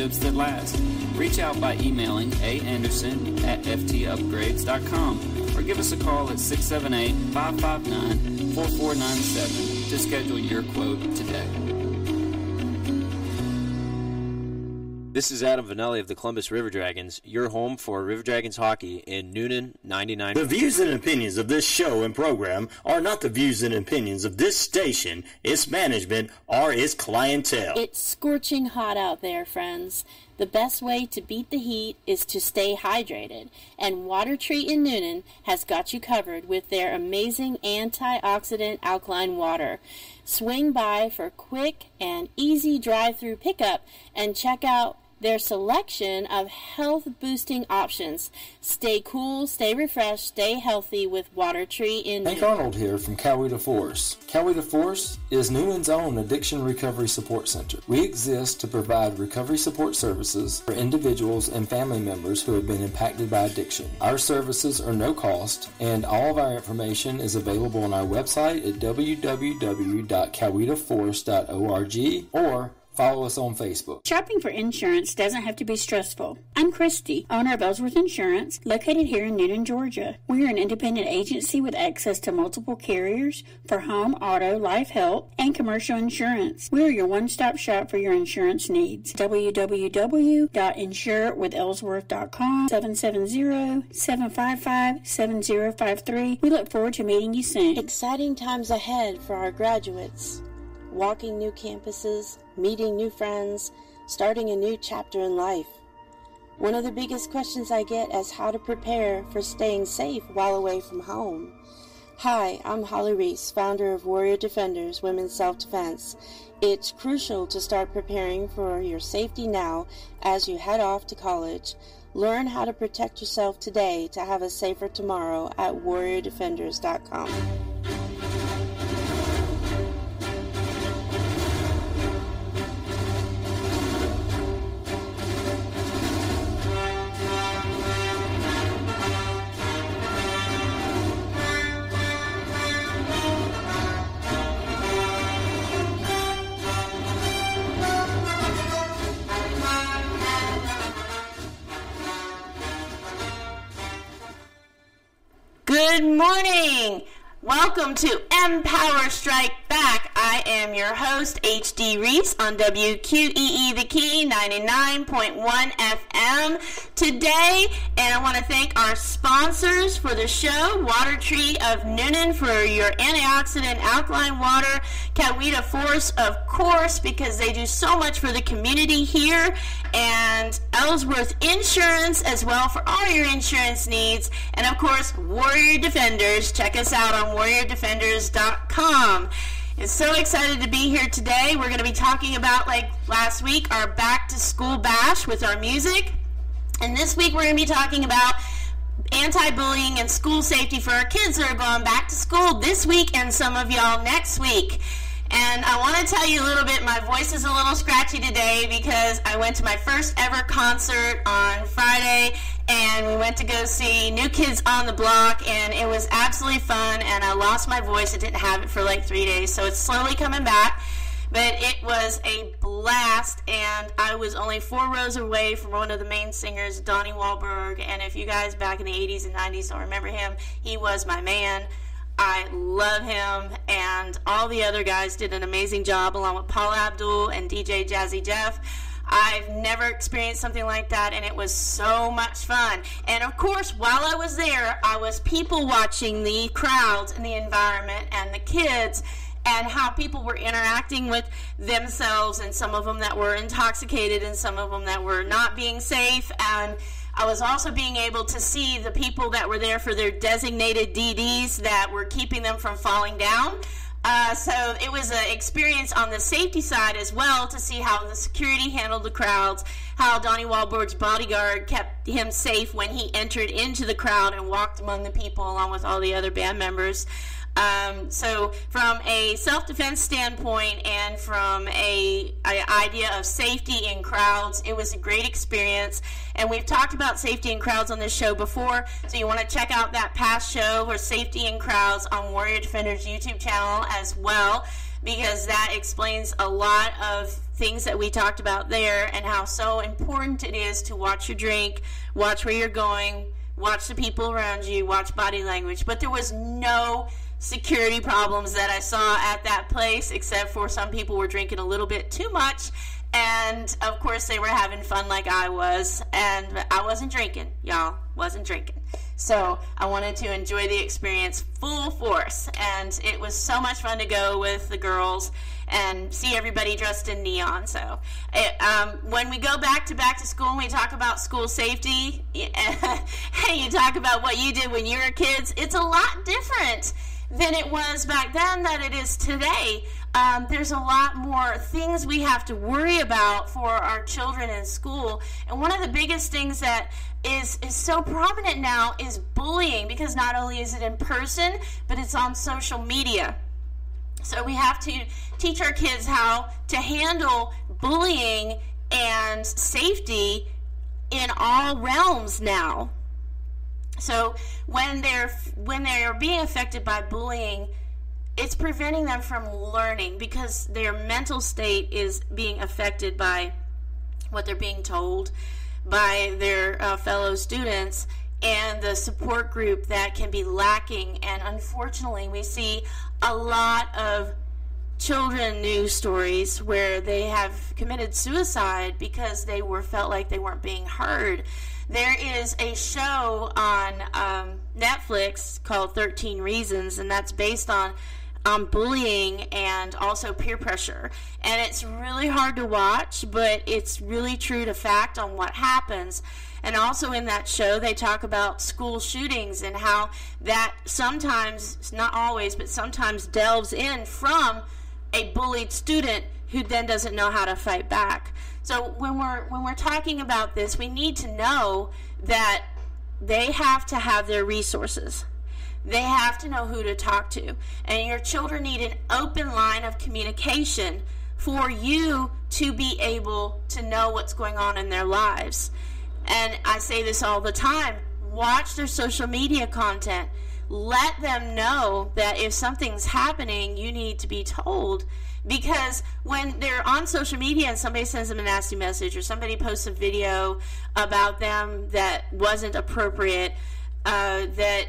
relationships that last. Reach out by emailing aanderson at ftupgrades.com or give us a call at 678 559 4497 to schedule your quote today. This is Adam Vanelli of the Columbus River Dragons, your home for River Dragons hockey in Newnan 99. The views and opinions of this show and program are not the views and opinions of this station, its management, or its clientele. It's scorching hot out there, friends. The best way to beat the heat is to stay hydrated, and Water Tree in Newnan has got you covered with their amazing antioxidant alkaline water. Swing by for quick and easy drive-through pickup and check out their selection of health boosting options. Stay cool, stay refreshed, stay healthy with Water Tree in Hank Arnold here from Coweta Force. Coweta Force is Newnan's own addiction recovery support center. We exist to provide recovery support services for individuals and family members who have been impacted by addiction. Our services are no cost, and all of our information is available on our website at www.cowetaforce.org or Follow us on Facebook. Shopping for insurance doesn't have to be stressful. I'm Christy, owner of Ellsworth Insurance, located here in Newnan, Georgia. We are an independent agency with access to multiple carriers for home, auto, life, health, and commercial insurance. We are your one-stop shop for your insurance needs. www.insurewithellsworth.com 770-755-7053. We look forward to meeting you soon. Exciting times ahead for our graduates. Walking new campuses, meeting new friends, starting a new chapter in life. One of the biggest questions I get is how to prepare for staying safe while away from home. Hi, I'm Holly Reese, founder of Warrior Defenders Women's Self Defense. It's crucial to start preparing for your safety now as you head off to college. Learn how to protect yourself today to have a safer tomorrow at warriordefenders.com. Good morning. Welcome to Empower Strike Back. I am your host, HD Reese on WQEE The Key 99.1 FM today. And I want to thank our sponsors for the show Water Tree of Newnan for your antioxidant alkaline water, Coweta Force, of course, because they do so much for the community here, and Ellsworth Insurance as well for all your insurance needs, and of course, Warrior Defenders. Check us out on warriordefenders.com. It's so excited to be here today. We're going to be talking about, like last week, our back to school bash with our music. And this week, we're going to be talking about anti bullying and school safety for our kids that are going back to school this week and some of y'all next week. And I want to tell you a little bit, my voice is a little scratchy today because I went to my first ever concert on Friday and we went to go see New Kids on the Block and it was absolutely fun and I lost my voice. I didn't have it for like three days, so it's slowly coming back. But it was a blast, and I was only four rows away from one of the main singers, Donnie Wahlberg. And if you guys back in the 80s and 90s don't remember him, he was my man. I love him, and all the other guys did an amazing job, along with Paula Abdul and DJ Jazzy Jeff. I've never experienced something like that, and it was so much fun. And of course, while I was there, I was people watching the crowds and the environment and the kids and how people were interacting with themselves, and some of them that were intoxicated, and some of them that were not being safe. And I was also being able to see the people that were there for their designated DDs that were keeping them from falling down. Uh, so it was an experience on the safety side as well to see how the security handled the crowds, how Donnie Wahlberg's bodyguard kept him safe when he entered into the crowd and walked among the people along with all the other band members. Um, so, from a self-defense standpoint and from a, a, idea of safety in crowds, it was a great experience. And we've talked about safety in crowds on this show before, so you want to check out that past show for safety in crowds on Warrior Defenders YouTube channel as well. because that explains a lot of things that we talked about there and how so important it is to watch your drink, watch where you're going, watch the people around you, watch body language. But there was no security problems that I saw at that place, except for some people were drinking a little bit too much. And of course, they were having fun like I was. And I wasn't drinking, y'all. Wasn't drinking. So I wanted to enjoy the experience full force. And it was so much fun to go with the girls and see everybody dressed in neon. So it, um, when we go back to back to school and we talk about school safety, and you talk about what you did when you were kids, it's a lot different than it was back then that it is today. Um, there's a lot more things we have to worry about for our children in school. And one of the biggest things that is, is so prominent now is bullying because not only is it in person, but it's on social media. So we have to teach our kids how to handle bullying and safety in all realms now. So when they're when they are being affected by bullying, it's preventing them from learning because their mental state is being affected by what they're being told by their uh, fellow students and the support group that can be lacking. And unfortunately, we see a lot of children news stories where they have committed suicide because they were felt like they weren't being heard. There is a show on um, Netflix called 13 Reasons, and that's based on um, bullying and also peer pressure. And it's really hard to watch, but it's really true to fact on what happens. And also in that show, they talk about school shootings and how that sometimes, not always, but sometimes delves in from a bullied student who then doesn't know how to fight back. So when we're when we're talking about this, we need to know that they have to have their resources. They have to know who to talk to. And your children need an open line of communication for you to be able to know what's going on in their lives. And I say this all the time watch their social media content. Let them know that if something's happening, you need to be told. Because when they're on social media and somebody sends them a nasty message or somebody posts a video about them that wasn't appropriate, uh, that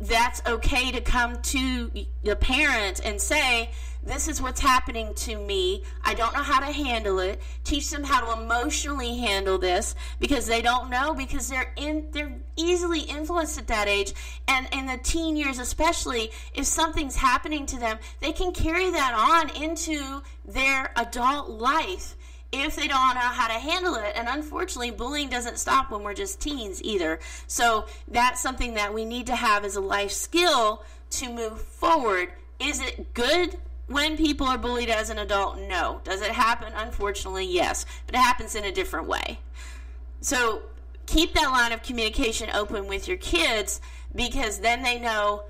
that's okay to come to the parent and say, this is what's happening to me. I don't know how to handle it. Teach them how to emotionally handle this because they don't know because they're in they're easily influenced at that age and in the teen years especially if something's happening to them, they can carry that on into their adult life if they don't know how to handle it. And unfortunately, bullying doesn't stop when we're just teens either. So that's something that we need to have as a life skill to move forward. Is it good when people are bullied as an adult, no. Does it happen? Unfortunately, yes. But it happens in a different way. So keep that line of communication open with your kids because then they know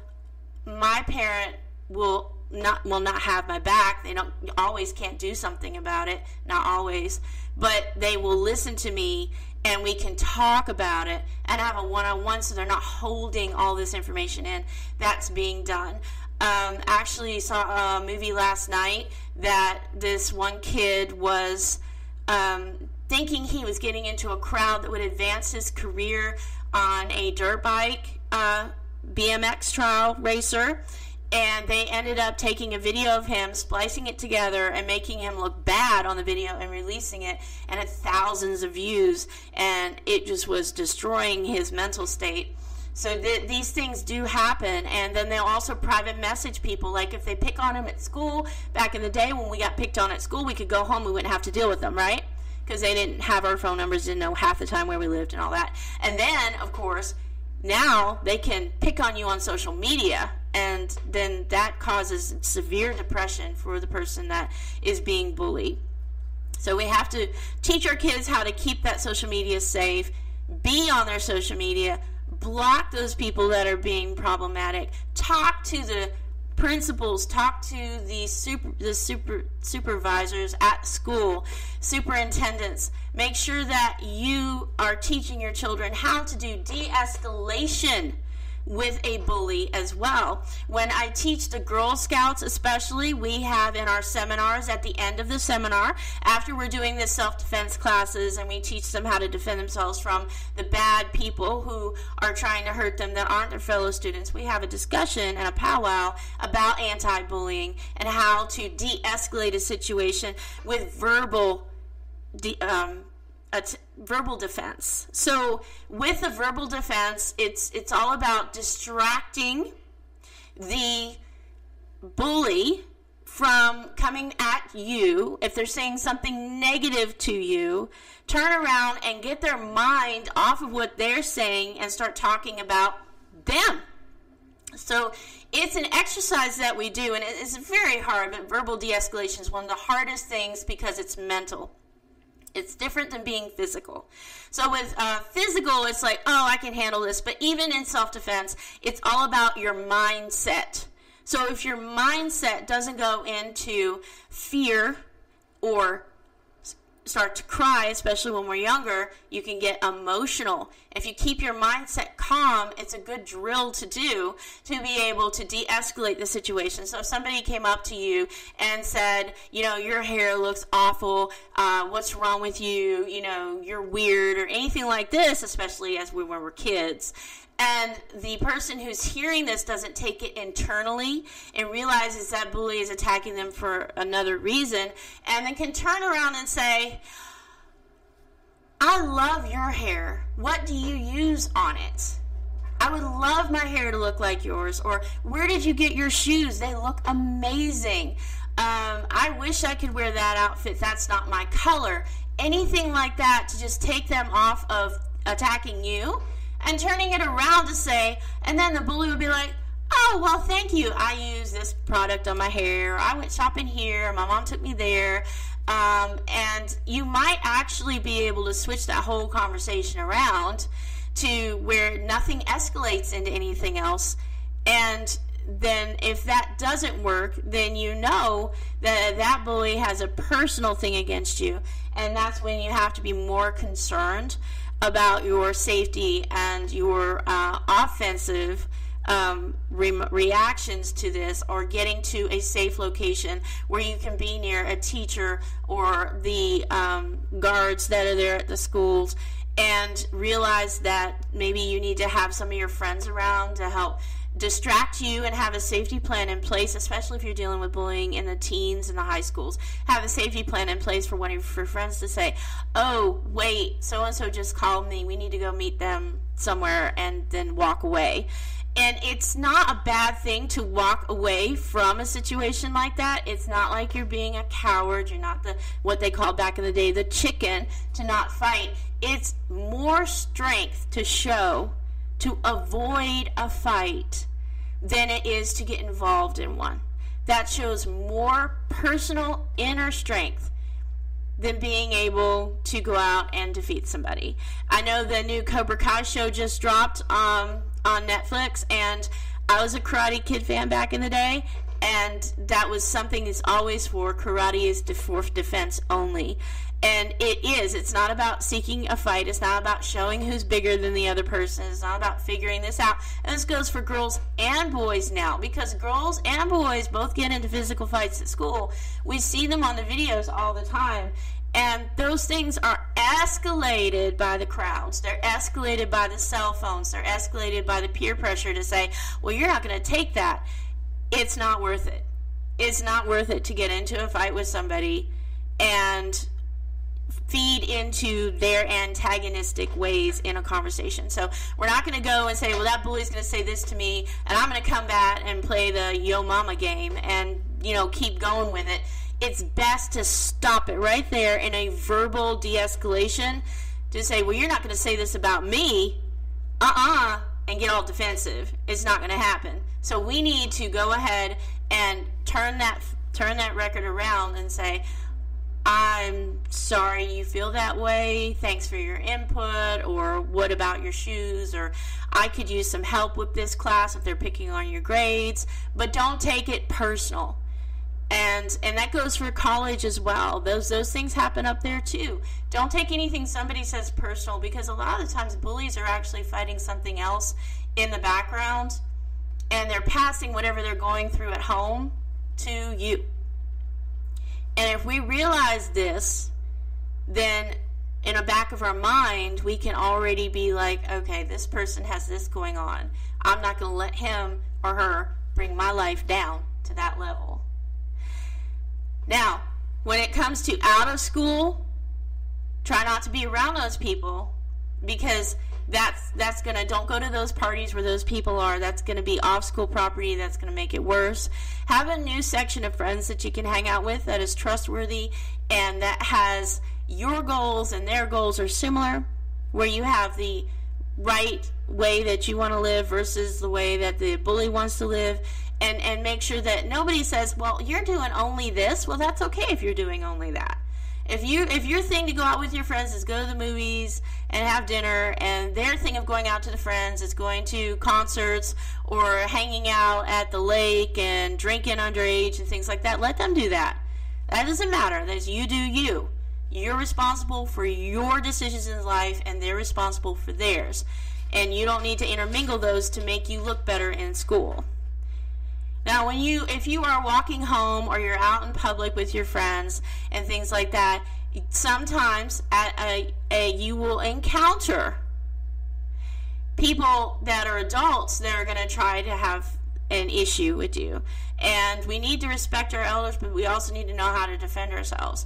my parent will not will not have my back. They don't always can't do something about it, not always, but they will listen to me and we can talk about it and have a one-on-one so they're not holding all this information in. That's being done um, actually saw a movie last night that this one kid was um, thinking he was getting into a crowd that would advance his career on a dirt bike uh, BMX trial racer. And they ended up taking a video of him, splicing it together, and making him look bad on the video and releasing it. And had thousands of views. And it just was destroying his mental state. So th- these things do happen, and then they'll also private message people. Like if they pick on them at school, back in the day when we got picked on at school, we could go home, we wouldn't have to deal with them, right? Because they didn't have our phone numbers, didn't know half the time where we lived and all that. And then, of course, now they can pick on you on social media, and then that causes severe depression for the person that is being bullied. So we have to teach our kids how to keep that social media safe, be on their social media block those people that are being problematic. Talk to the principals, talk to the super the super supervisors at school, superintendents. Make sure that you are teaching your children how to do de-escalation with a bully as well. When I teach the Girl Scouts, especially, we have in our seminars at the end of the seminar, after we're doing the self defense classes and we teach them how to defend themselves from the bad people who are trying to hurt them that aren't their fellow students, we have a discussion and a powwow about anti bullying and how to de escalate a situation with verbal. De- um, a t- verbal defense. So with a verbal defense, it's it's all about distracting the bully from coming at you. If they're saying something negative to you turn around and get their mind off of what they're saying and start talking about them. So it's an exercise that we do and it's very hard but verbal de-escalation is one of the hardest things because it's mental it's different than being physical. So with uh, physical, it's like, oh, I can handle this. But even in self-defense, it's all about your mindset. So if your mindset doesn't go into fear or start to cry, especially when we're younger, you can get emotional. If you keep your mindset calm, it's a good drill to do to be able to de escalate the situation. So if somebody came up to you and said, you know, your hair looks awful, uh, what's wrong with you, you know, you're weird, or anything like this, especially as when we were kids, and the person who's hearing this doesn't take it internally and realizes that bully is attacking them for another reason and then can turn around and say i love your hair. What do you use on it? I would love my hair to look like yours. Or where did you get your shoes? They look amazing. Um, i wish i could wear that outfit. That's not my color. Anything like that to just take them off of attacking you and turning it around to say, and then the bully would be like, oh, well, thank you. I use this product on my hair. I went shopping here. My mom took me there. Um, and you might actually be able to switch that whole conversation around to where nothing escalates into anything else. And then if that doesn't work, then you know that that bully has a personal thing against you. And that's when you have to be more concerned about your safety and your uh, offensive um, re- reactions to this or getting to a safe location where you can be near a teacher or the um, guards that are there at the schools and realize that maybe you need to have some of your friends around to help distract you and have a safety plan in place, especially if you're dealing with bullying in the teens and the high schools. Have a safety plan in place for one of your friends to say, "Oh, wait, so and so just called me. We need to go meet them somewhere," and then walk away. And it's not a bad thing to walk away from a situation like that. It's not like you're being a coward. You're not the what they called back in the day the chicken to not fight. It's more strength to show to avoid a fight than it is to get involved in one. That shows more personal inner strength than being able to go out and defeat somebody. I know the new Cobra Kai show just dropped um, on Netflix, and I was a Karate Kid fan back in the day, and that was something that's always for karate is for defense only. And it is. It's not about seeking a fight. It's not about showing who's bigger than the other person. It's not about figuring this out. And this goes for girls and boys now because girls and boys both get into physical fights at school. We see them on the videos all the time. And those things are escalated by the crowds. They're escalated by the cell phones. They're escalated by the peer pressure to say, well, you're not going to take that. It's not worth it. It's not worth it to get into a fight with somebody and feed into their antagonistic ways in a conversation. So we're not going to go and say, well, that bully's going to say this to me, and I'm going to come back and play the yo mama game and, you know, keep going with it. It's best to stop it right there in a verbal de escalation to say, well, you're not going to say this about me. Uh uh-uh, uh, and get all defensive. It's not going to happen. So we need to go ahead and turn that turn that record around and say, I'm sorry you feel that way. Thanks for your input. Or what about your shoes? Or I could use some help with this class if they're picking on your grades. But don't take it personal. and and that goes for college as well those those things happen up there too don't take anything somebody says personal because a lot of the times bullies are actually fighting something else in the background and they're passing whatever they're going through at home to you and if we realize this then in the back of our mind we can already be like okay this person has this going on. I'm not going to let him or her bring my life down to that level. Now, when it comes to out of school, try not to be around those people because that's that's gonna don't go to those parties where those people are that's gonna be off school property that's gonna make it worse have a new section of friends that you can hang out with that is trustworthy and that has your goals and their goals are similar where you have the right way that you want to live versus the way that the bully wants to live and and make sure that nobody says, "Well, you're doing only this." Well, that's okay if you're doing only that. If you if your thing to go out with your friends is go to the movies and have dinner, and their thing of going out to the friends is going to concerts or hanging out at the lake and drinking underage and things like that, let them do that. That doesn't matter. That's you do you. You're responsible for your decisions in life, and they're responsible for theirs. And you don't need to intermingle those to make you look better in school. Now, when you, if you are walking home or you're out in public with your friends and things like that, sometimes at a, a you will encounter people that are adults that are going to try to have an issue with you. And we need to respect our elders, but we also need to know how to defend ourselves.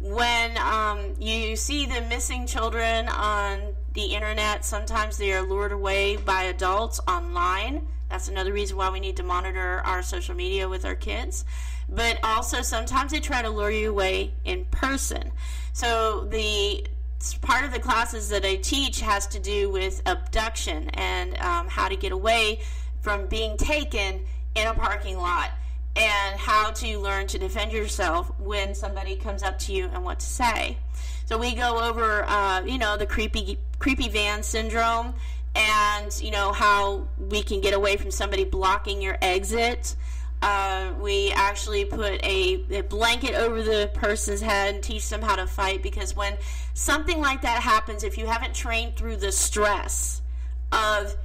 When um, you see the missing children on the internet, sometimes they are lured away by adults online that's another reason why we need to monitor our social media with our kids. But also, sometimes they try to lure you away in person. So, the part of the classes that I teach has to do with abduction and um, how to get away from being taken in a parking lot and how to learn to defend yourself when somebody comes up to you and what to say. So we go over, uh, you know, the creepy creepy van syndrome and you know how we can get away from somebody blocking your exit. Uh, we actually put a, a, blanket over the person's head and teach them how to fight because when something like that happens, if you haven't trained through the stress of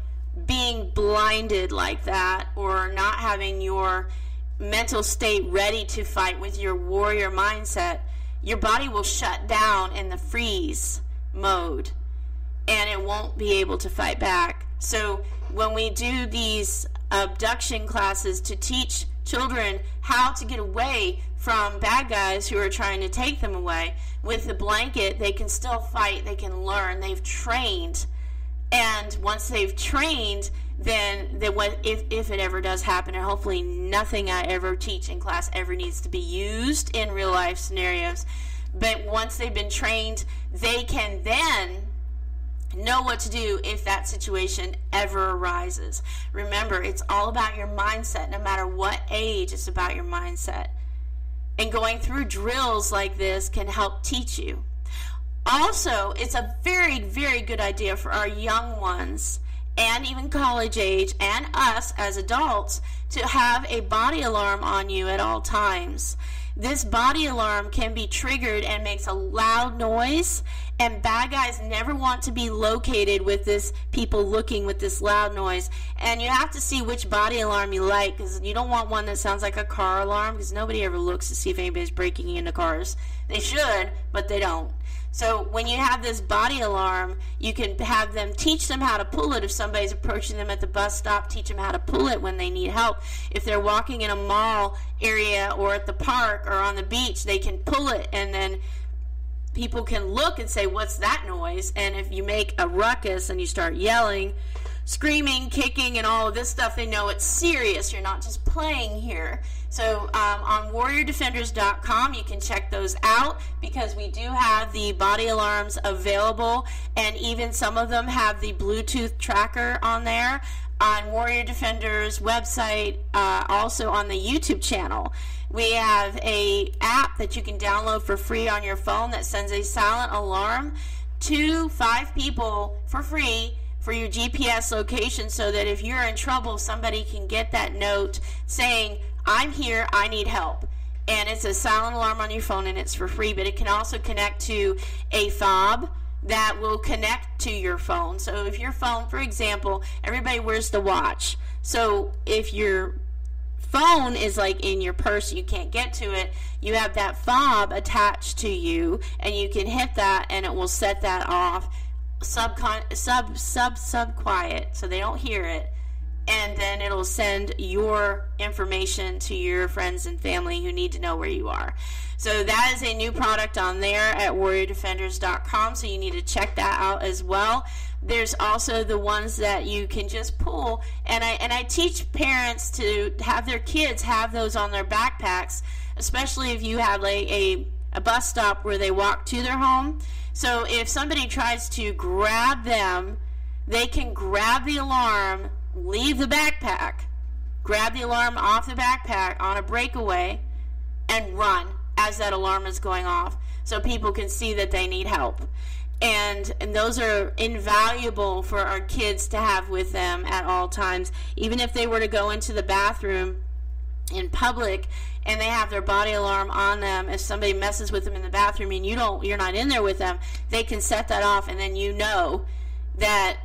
being blinded like that or not having your mental state ready to fight with your warrior mindset, your body will shut down in the freeze mode and it won't be able to fight back. So when we do these abduction classes to teach children how to get away from bad guys who are trying to take them away with the blanket they can still fight they can learn they've trained and once they've trained then then what if, if it ever does happen and hopefully nothing i ever teach in class ever needs to be used in real life scenarios but once they've been trained they can then know what to do if that situation ever arises. Remember, it's all about your mindset. No matter what age, it's about your mindset. And going through drills like this can help teach you. Also, it's a very, very good idea for our young ones and even college age and us as adults to have a body alarm on you at all times. This body alarm can be triggered and makes a loud noise, and bad guys never want to be located with this people looking with this loud noise. And you have to see which body alarm you like because you don't want one that sounds like a car alarm because nobody ever looks to see if anybody's breaking into cars. They should, but they don't. So when you have this body alarm, you can have them teach them how to pull it if somebody's approaching them at the bus stop, teach them how to pull it when they need help. If they're walking in a mall area or at the park or on the beach, they can pull it and then people can look and say, What's that noise? And if you make a ruckus and you start yelling, screaming, kicking, and all of this stuff, they know it's serious. You're not just playing here. So um, on warriordefenders.com, you can check those out because we do have the body alarms available, and even some of them have the Bluetooth tracker on there. On Warrior Defenders website, uh, also on the YouTube channel, we have a app that you can download for free on your phone that sends a silent alarm to five people for free for your GPS location so that if you're in trouble, somebody can get that note saying, I'm here, I need help. and it's a silent alarm on your phone and it's for free but it can also connect to a fob that will connect to your phone so if your phone for example everybody wears the watch so if your phone is like in your purse you can't get to it you have that fob attached to you and you can hit that and it will set that off subcon sub sub sub quiet so they don't hear it and then it'll send your information to your friends and family who need to know where you are. So that is a new product on there at warriordefenders.com so you need to check that out as well. There's also the ones that you can just pull and I and I teach parents to have their kids have those on their backpacks, especially if you have like a a bus stop where they walk to their home. So if somebody tries to grab them, they can grab the alarm leave the backpack, grab the alarm off the backpack on a breakaway, and run as that alarm is going off so people can see that they need help. And, and those are invaluable for our kids to have with them at all times. Even if they were to go into the bathroom in public and they have their body alarm on them if somebody messes with them in the bathroom and you don't you're not in there with them they can set that off and then you know that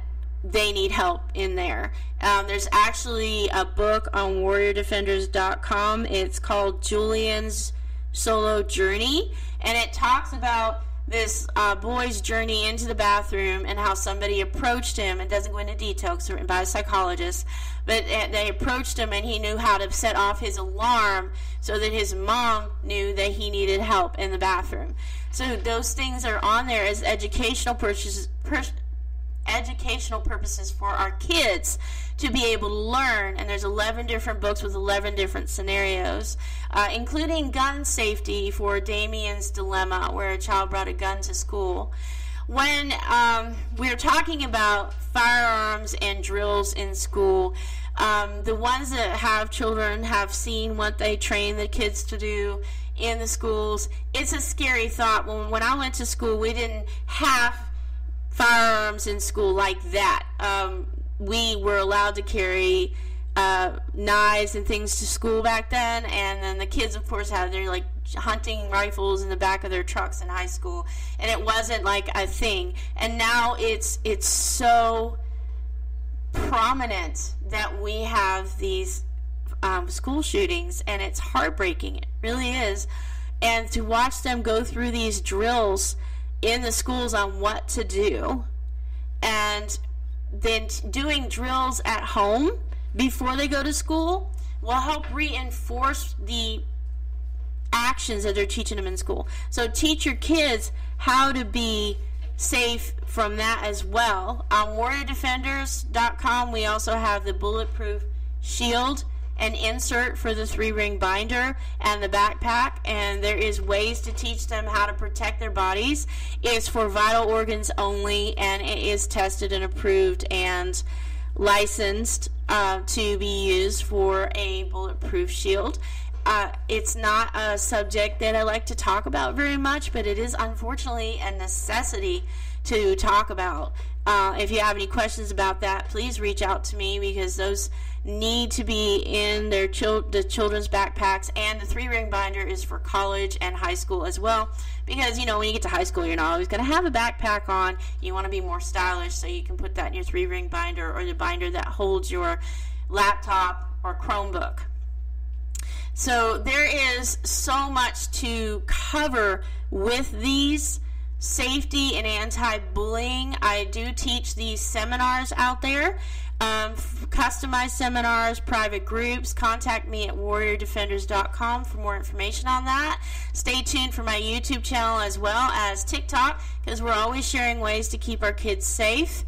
they need help in there. Um, there's actually a book on warriordefenders.com. It's called Julian's Solo Journey, and it talks about this uh, boy's journey into the bathroom and how somebody approached him and doesn't go into detail because written by a psychologist but uh, they approached him and he knew how to set off his alarm so that his mom knew that he needed help in the bathroom. So those things are on there as educational purchases educational purposes for our kids to be able to learn. And there's 11 different books with 11 different scenarios, uh, including gun safety for Damien's Dilemma, where a child brought a gun to school. When um, we are talking about firearms and drills in school, um, the ones that have children have seen what they train the kids to do in the schools. It's a scary thought. When, when I went to school, we didn't have firearms in school like that. Um, we were allowed to carry uh, knives and things to school back then, and then the kids, of course, had their like hunting rifles in the back of their trucks in high school, and it wasn't like a thing. And now it's it's so prominent that we have these um, school shootings, and it's heartbreaking. It really is. And to watch them go through these drills in the schools on what to do and then doing drills at home before they go to school will help reinforce the actions that they're teaching them in school. So teach your kids how to be safe from that as well. On warriordefenders.com, we also have the bulletproof shield an insert for the three ring binder and the backpack and there is ways to teach them how to protect their bodies. It's for vital organs only and it is tested and approved and licensed uh, to be used for a bulletproof shield. Uh, it's not a subject that I like to talk about very much, but it is unfortunately a necessity to talk about. Uh, if you have any questions about that, please reach out to me because those need to be in their chil- the children's backpacks. And the three ring binder is for college and high school as well because you know when you get to high school you're not always going to have a backpack on. You want to be more stylish so you can put that in your three ring binder or the binder that holds your laptop or chromebook. So there is so much to cover with these safety and anti-bullying i do teach these seminars out there um, customized seminars, private groups, contact me at warriordefenders.com for more information on that. Stay tuned for my YouTube channel as well as TikTok because we're always sharing ways to keep our kids safe.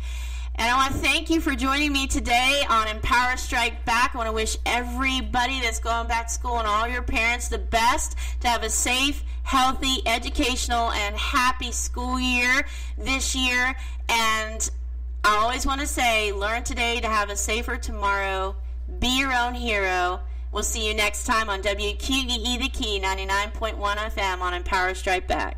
And I want to thank you for joining me today on Empower Strike Back. I want to wish everybody that's going back to school and all your parents the best to have a safe, healthy, educational, and happy school year this year. And I always want to say learn today to have a safer tomorrow. Be your own hero. We'll see you next time on WQEE The Key 99.1 FM on Empower Strike Back.